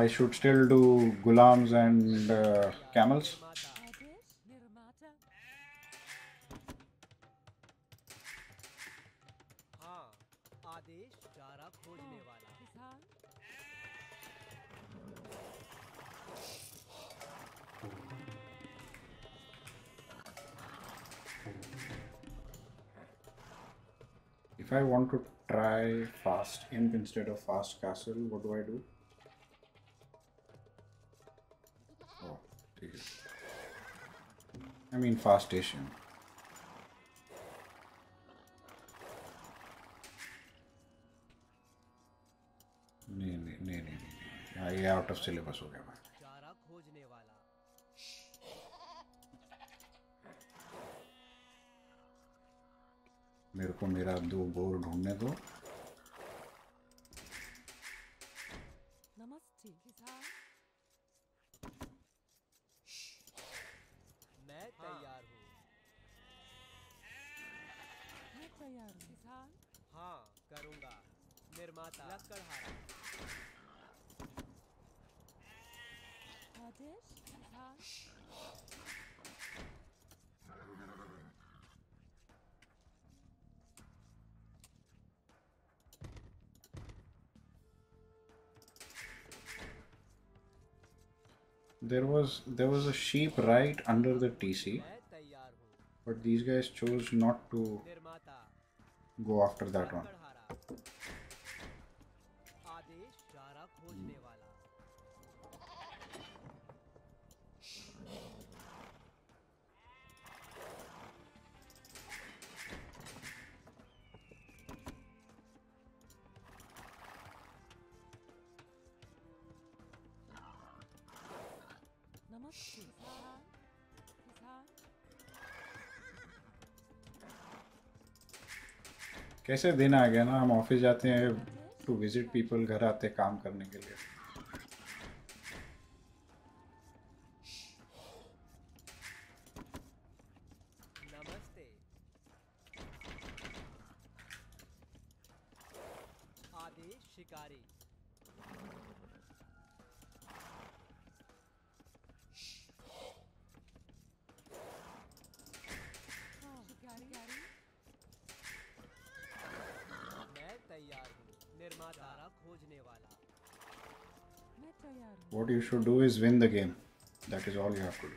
I should still do Ghulams and uh, camels. If I want to try fast imp instead of fast castle, what do I do? Oh, I mean fast Asian. नहीं नहीं नहीं नहीं नहीं हाँ, ये out of syllabus हो गया मेरे को मेरा दो बोर ढूँढने दो। किसान हाँ करूँगा निर्माता लकड़हारा आदेश किसान there was there was a sheep right under the TC मैं तैयार हूँ but these guys chose not to निर्माता go after that one कैसे दिन आ गया ना, हम ऑफ़िस जाते हैं टू विज़िट पीपल घर आते काम करने के लिए। What you should do is win the game. That is all you have to do.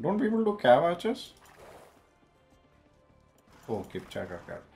Don't people do cav arches? Oh, Kipchak or cav.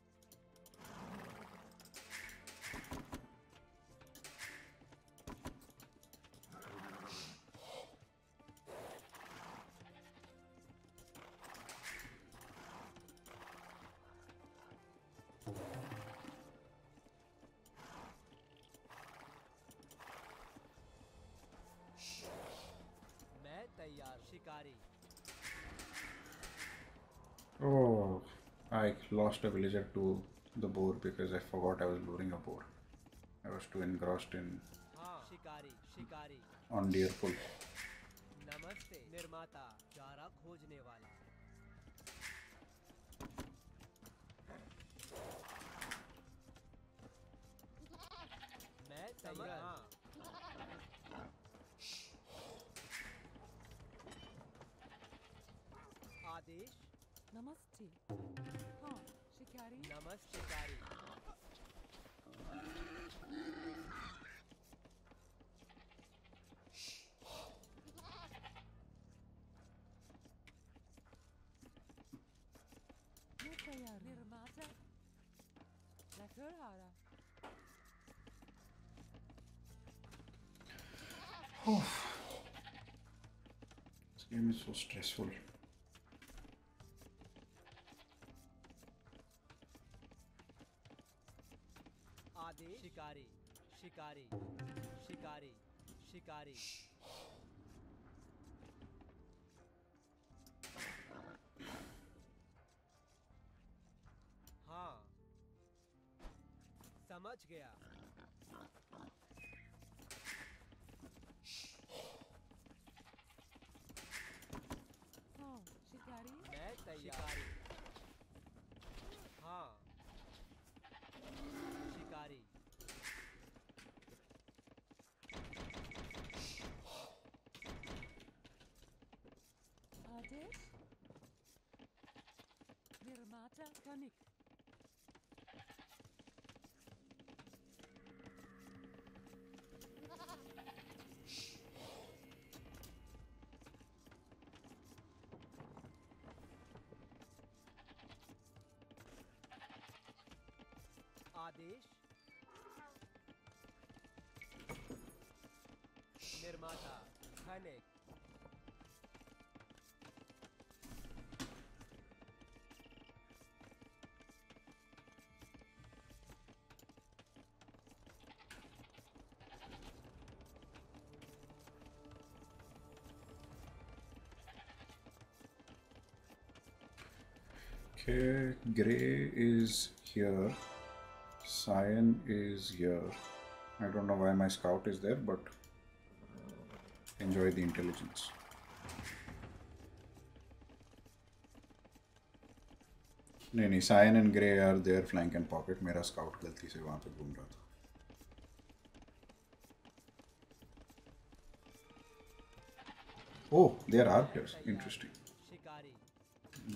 i lost a villager to the boar because i forgot i was luring a boar i was too engrossed in हाँ शिकारी शिकारी on deer pull नमस्ते निर्माता चारा खोजने वाला मैं तैयार हाँ आदेश नमस्ते हाँ Daddy. Namaste, Daddy. Ne kadar nirmata? La körhara. Oh. This game is so stressful. शिकारी हाँ। समझ गया। आदेश निर्माता कनिक आदेश निर्माता खनिक Okay, gray is here. Cyan is here. I don't know why my scout is there, but enjoy the intelligence. नहीं नहीं Sion and grey are there flank and pocket मेरा स्काउट गलती से वहाँ पे घूम रहा था ओह देयर आर प्लेयर्स इंटरेस्टिंग शिकारी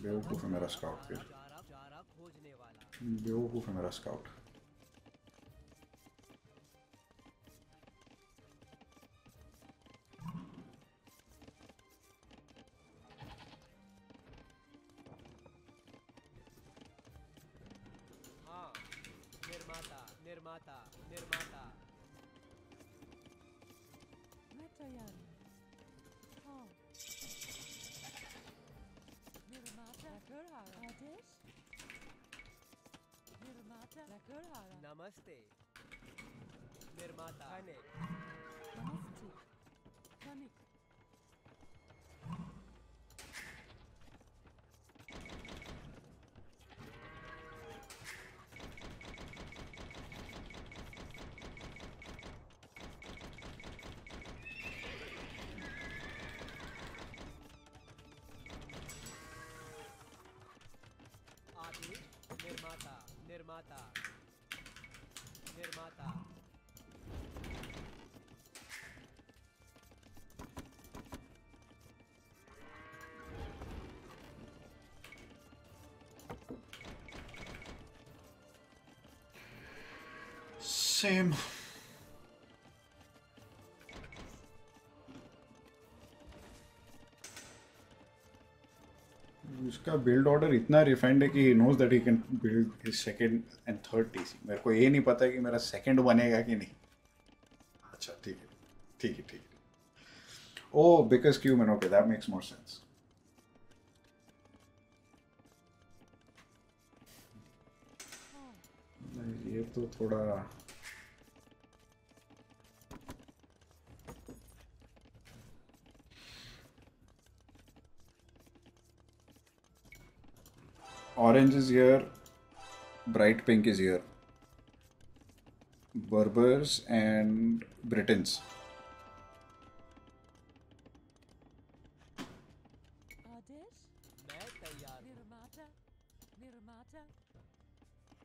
बेवकूफ़ है मेरा स्काउट फिर बेवकूफ़ है मेरा स्काउट निर्माता सेम उसका बिल्ड ऑर्डर इतना रिफाइंड है कि knows that he can build his second and third TC मेरे को ये नहीं पता है कि मेरा सेकंड बनेगा कि नहीं। अच्छा ठीक है। ठीक है ठीक है। ओ बिकॉज़ क्यू man okay that makes more sense ये तो थोड़ा Orange is here. Bright pink is here. Berbers and Britons.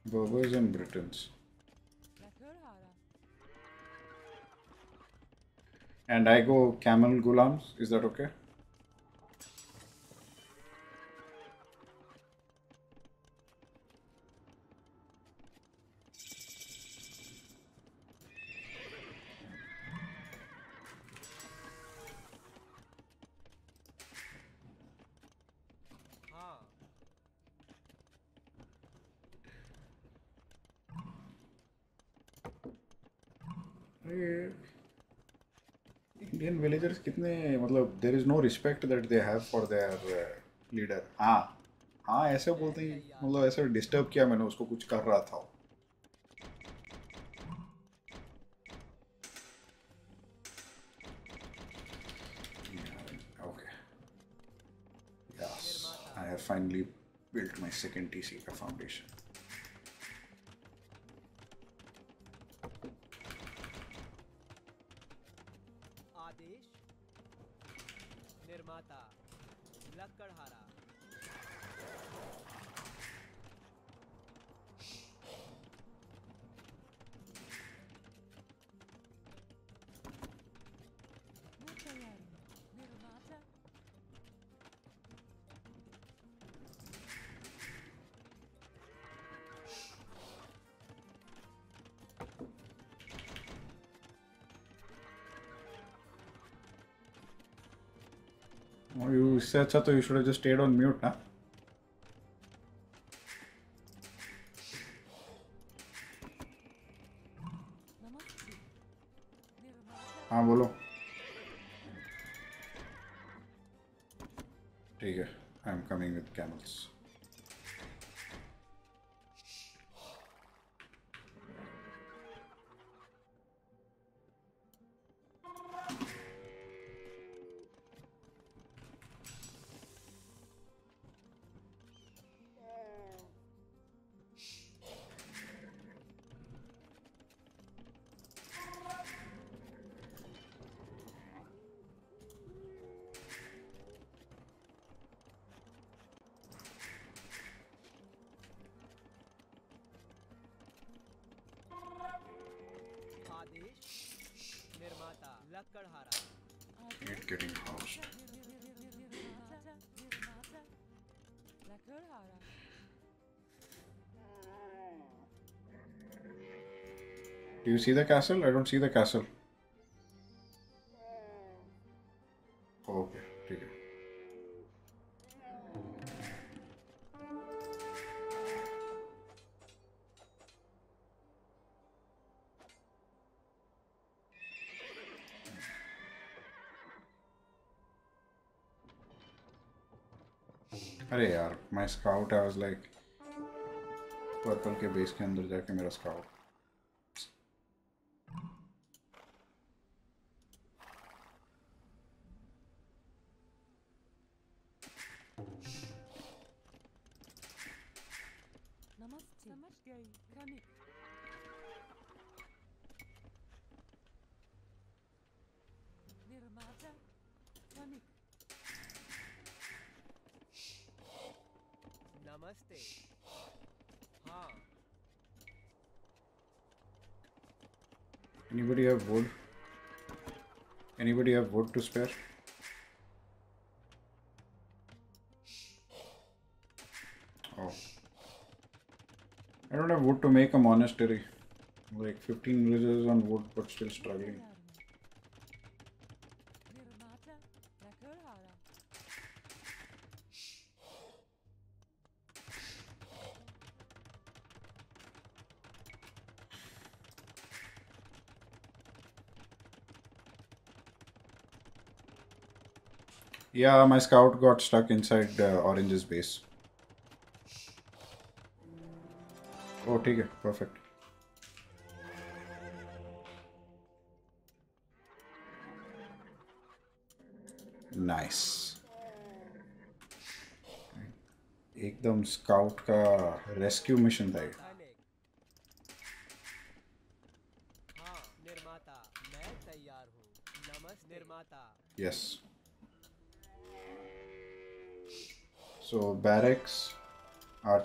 Berbers and Britons. And I go camel Ghulams, is that okay? Indian villagers कितने मतलब there is no respect that they have for their leader हाँ हाँ ऐसे बोलते हैं मतलब ऐसे disturb किया मैंने, उसको कुछ कर रहा था। Finally built my second TC foundation. उससे अच्छा तो you should have just stayed on mute ना। You're getting housed. Do you see the castle? I don't see the castle. My scout I was like purple के base के अंदर जाके मेरा scout Anybody have wood? Anybody have wood to spare? Oh. I don't have wood to make a monastery. Like 15 villagers on wood, but still struggling. Yeah, my scout got stuck inside uh, Orange's base. Oh, है, perfect. Nice. एकदम scout का rescue mission था ये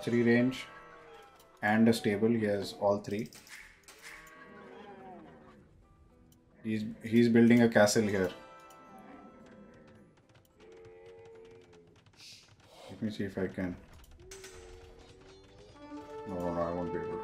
archery range, and a stable. He has all three. He's he's building a castle here. Let me see if I can. No, no, I won't be able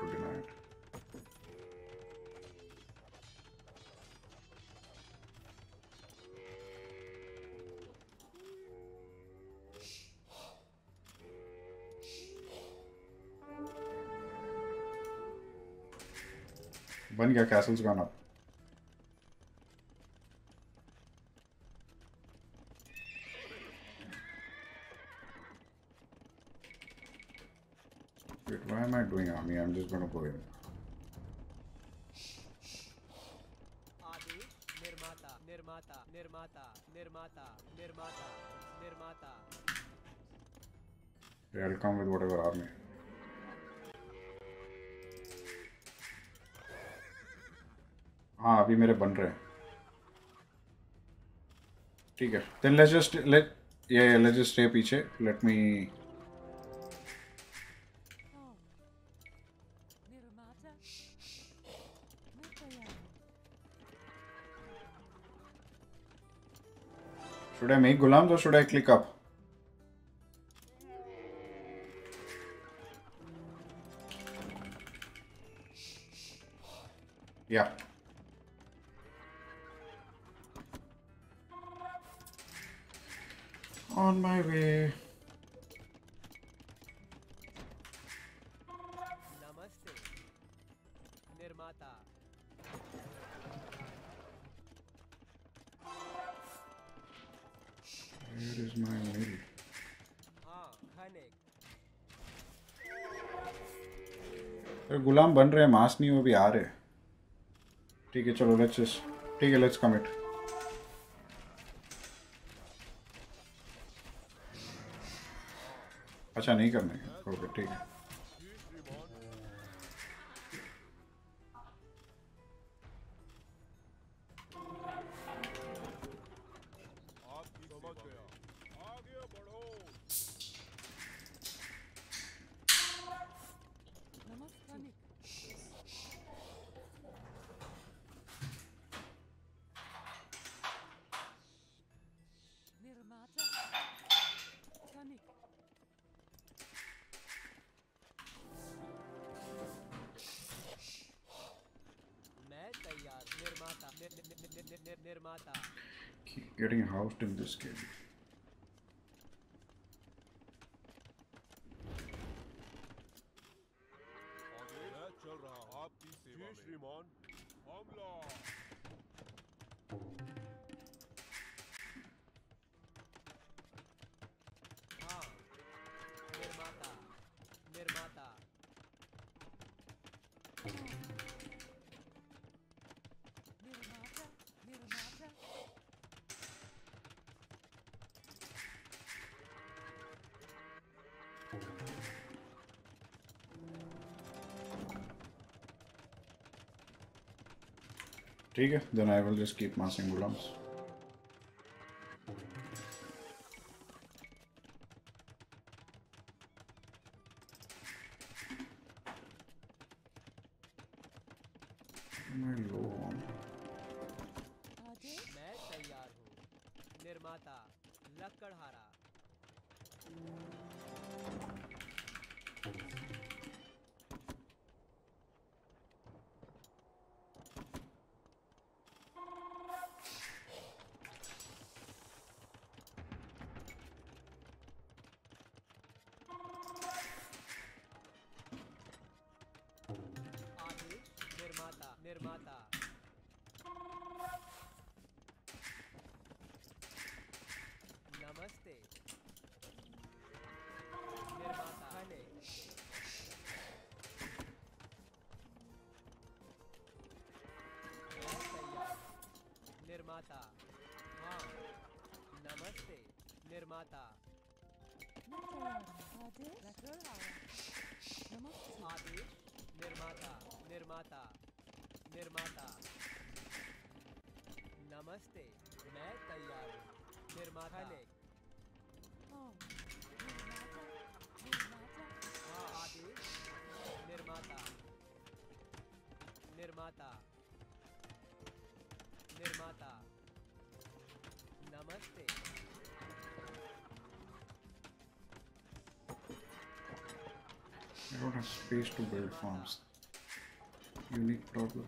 Vanigar Castle's gone up. Wait, why am I doing army? I'm just gonna go in. They'll come with whatever army. हाँ अभी मेरे बन रहे हैं ठीक है then let's just let ये let's just stay पीछे लेट मी Oh. हूँ should I make gulams or should I click up yeah on my way. गुलाम बन रहे हैं, मास नहीं वो भी आ रहे ठीक है, चलो लेट्स ठीक है लेट्स कमिट अच्छा नहीं करने ओके ठीक है। Getting housed in this game ठीक है then I will just keep massing gulams निर्माता। नमस्ते मैं तैयार हूँ। निर्माता। हने हाँ निर्माता निर्माता। आदेश निर्माता। निर्माता। निर्माता नमस्ते। I don't have space to build farms. Unique problem.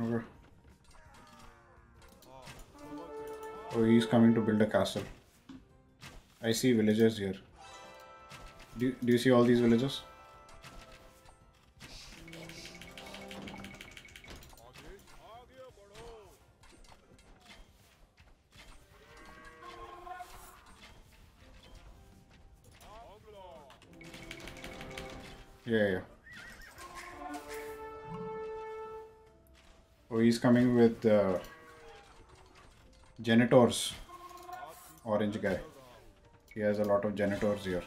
Over. Oh, he's coming to build a castle. I see villagers here. Do, do you see all these villagers? He's coming with uh, Genitours. Orange guy. He has a lot of Genitours here.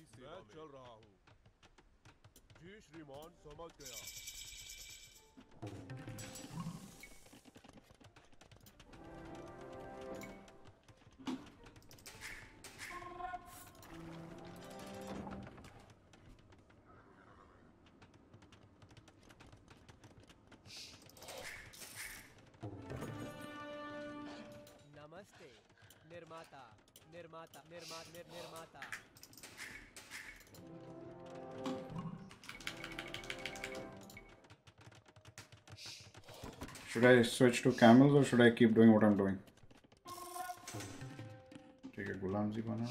आपकी सेवा मैं चल रहा हूँ। जी, श्रीमान, समझ गया। नमस्ते, निर्माता निर्माता निर्मा निर्माता। Should I switch to camels or should I keep doing what I'm doing? Take a Gulamzi banana.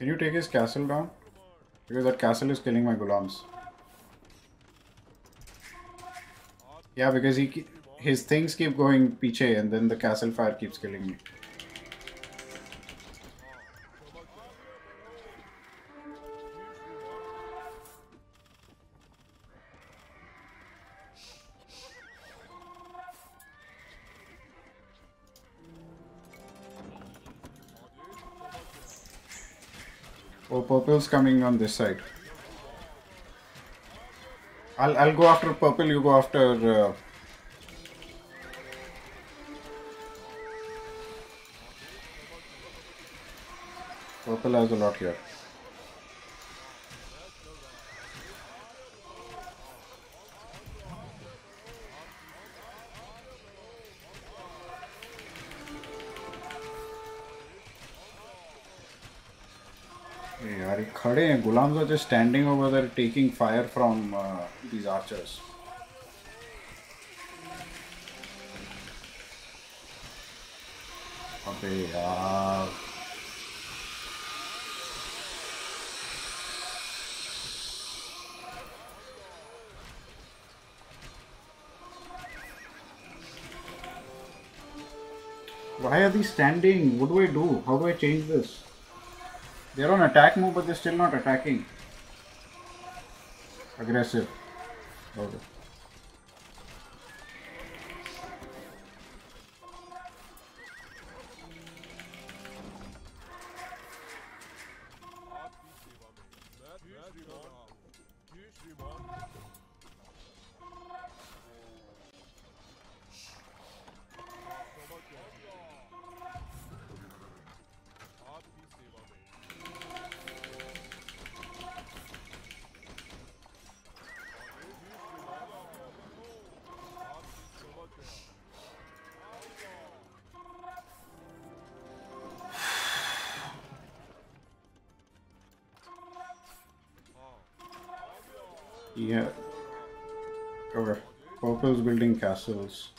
Can you take his castle down? Because that castle is killing my Ghulams. Yeah, because he his things keep going piche and then the castle fire keeps killing me. Purple's coming on this side. I'll I'll go after purple. You go after. Uh, purple has a lot here. and Ghulams are just standing over there taking fire from uh, these archers. Okay. Why are these standing? What do I do? How do I change this? They're on attack move, but they're still not attacking. Aggressive. Okay. Yeah. Okay. Purpose building castles.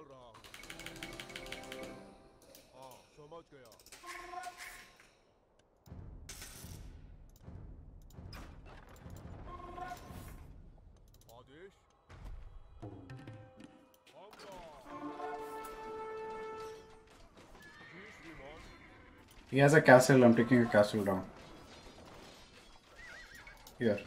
चल रहा हूँ हाँ समझ गया आदेश हमला जी श्रीमान He has a castle. I'm taking a castle down. Here.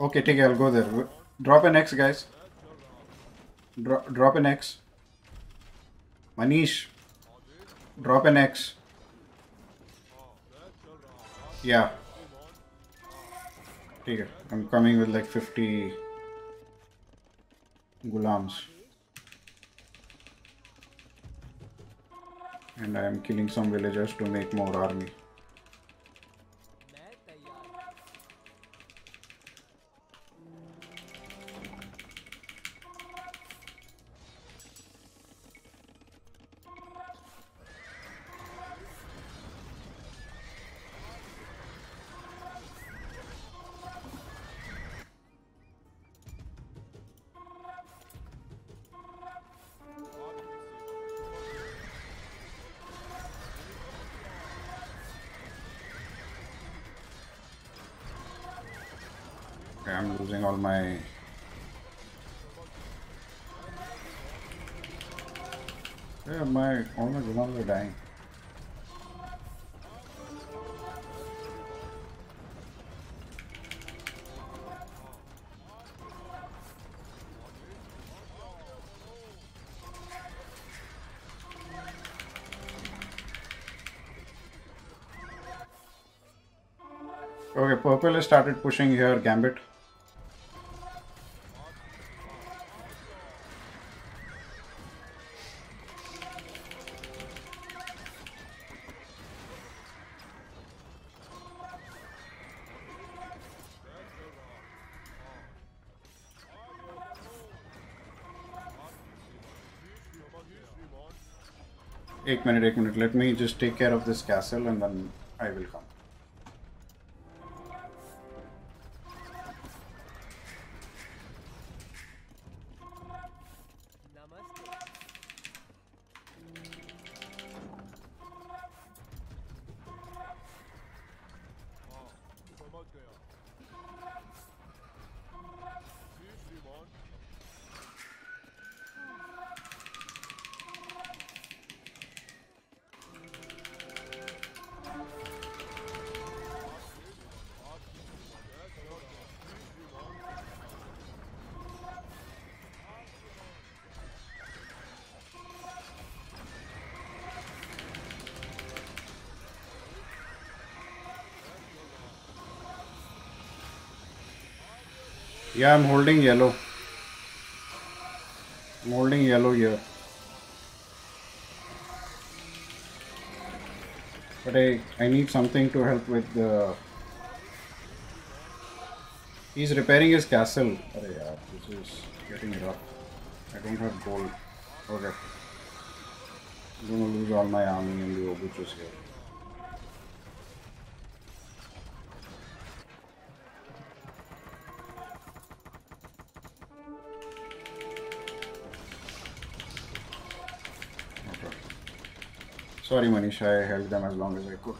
Okay, take it. I'll go there. Drop an X, guys. Dro- drop an X. Manish. Drop an X. Yeah. Take it. I'm coming with like 50 Ghulams. And I am killing some villagers to make more army. Okay, I'm losing all my. Yeah, my all my Ghulams are dying. Okay, purple has started pushing here, Gambit. Eight minute, eight minute. Let me just take care of this castle and then I will come. Yeah, I'm holding yellow. I'm holding yellow here. But I, I need something to help with the. He's repairing his castle. Arey yaar, this is getting rough. I don't have gold. Okay. I'm gonna lose all my army and the Obuchus here. Sorry Manisha, I held them as long as I could.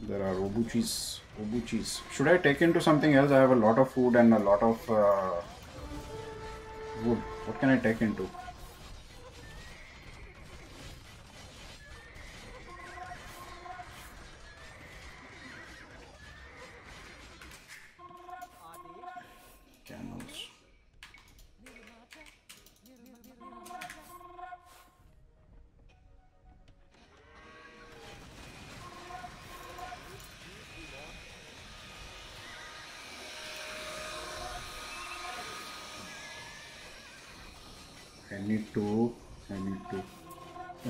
There are obuchis. Obuchis. Should I take into something else? I have a lot of food and a lot of uh, wood. What can I take into? I need to. I need to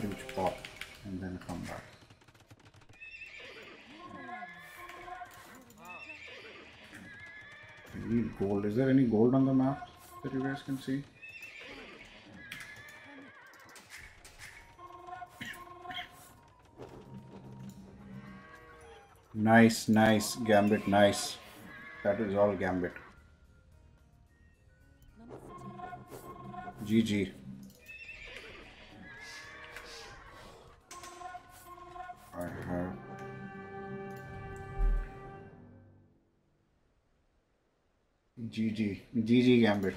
reach pop and then come back. I need gold. Is there any gold on the map that you guys can see? Nice, nice, Gambit, nice. That is all Gambit. GG. GG. GG Gambit.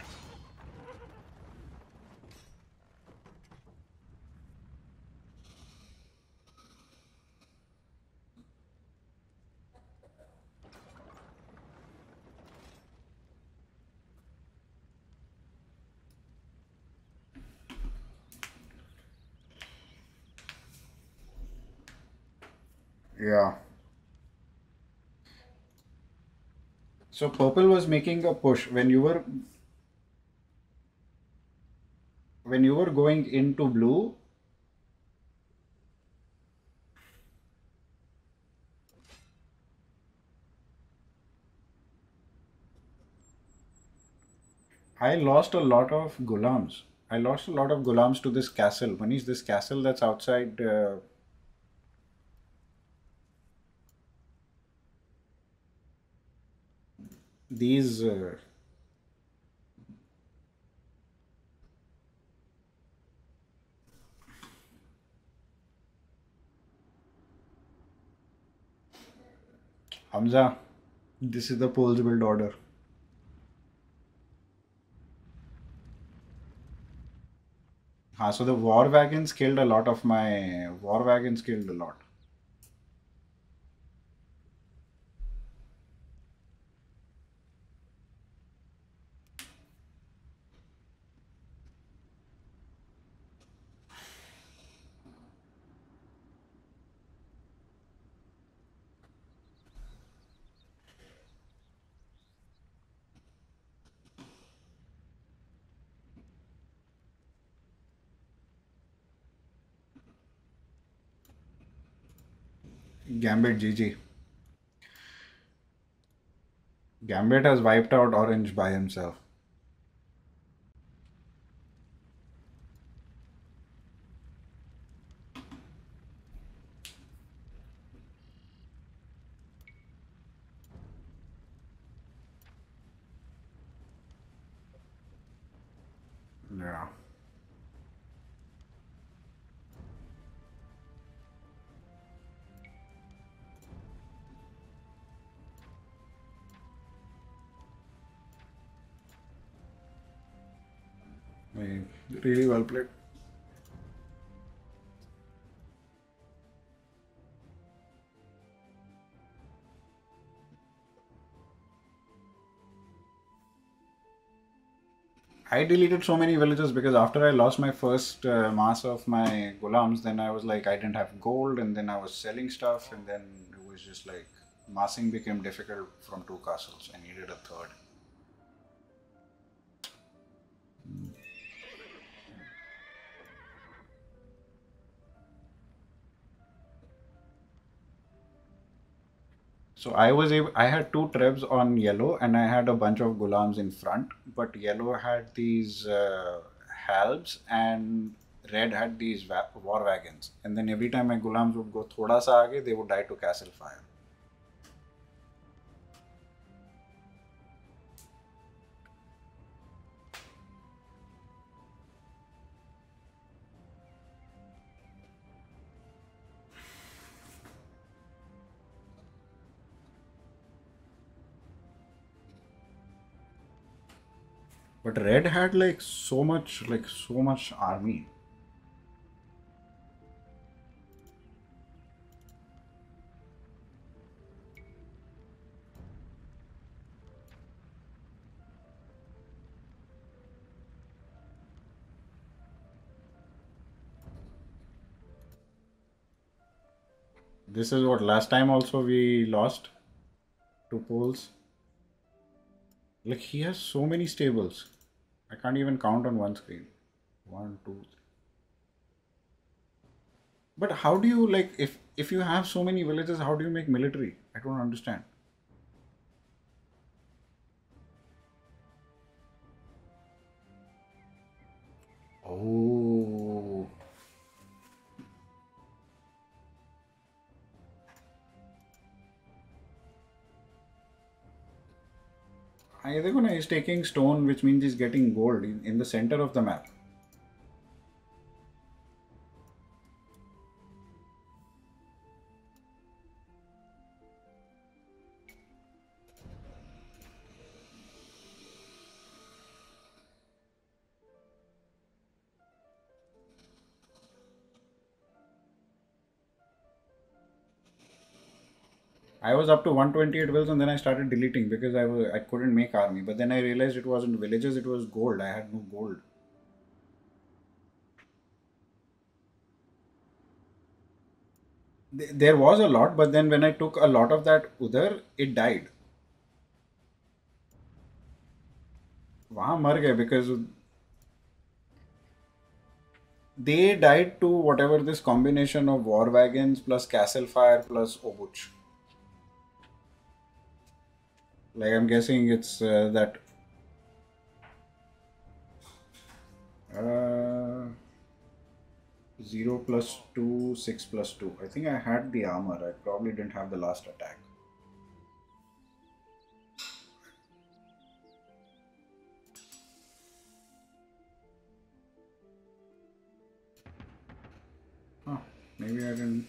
Yeah. So purple was making a push when you were when you were going into blue. I lost a lot of Ghulams. I lost a lot of Ghulams to this castle. Manish, this castle that's outside uh, these uh, Hamza, this is the Poles build order. Ah, so the war wagons killed a lot of my war wagons killed a lot. Gambit GG. Gambit has wiped out Orange by himself. I deleted so many villages because after I lost my first uh, mass of my Ghulams, then I was like, I didn't have gold, and then I was selling stuff, and then it was just like massing became difficult from two castles. I needed a third. So I was able, I had two trebs on yellow and I had a bunch of Ghulams in front, but yellow had these uh, halbs and red had these war wagons. And then every time my Ghulams would go thoda sa aage, they would die to castle fire. But red had like so much, like so much army. This is what last time also we lost two poles. Like he has so many stables. I can't even count on one screen. One, two, three. But how do you like if if you have so many villages, how do you make military? I don't understand. Either is taking stone, which means he's getting gold in, in the center of the map. I was up to 128 wills and then I started deleting because I was I couldn't make army. But then I realized it wasn't villages, it was gold. I had no gold. Th- There was a lot, but then when I took a lot of that udar, it died. वहाँ मर गए because they died to whatever this combination of war wagons plus castle fire plus obuch. Like I'm guessing it's uh, that. Uh, zero plus two, six plus two. I think I had the armor. I probably didn't have the last attack. Maybe I didn't.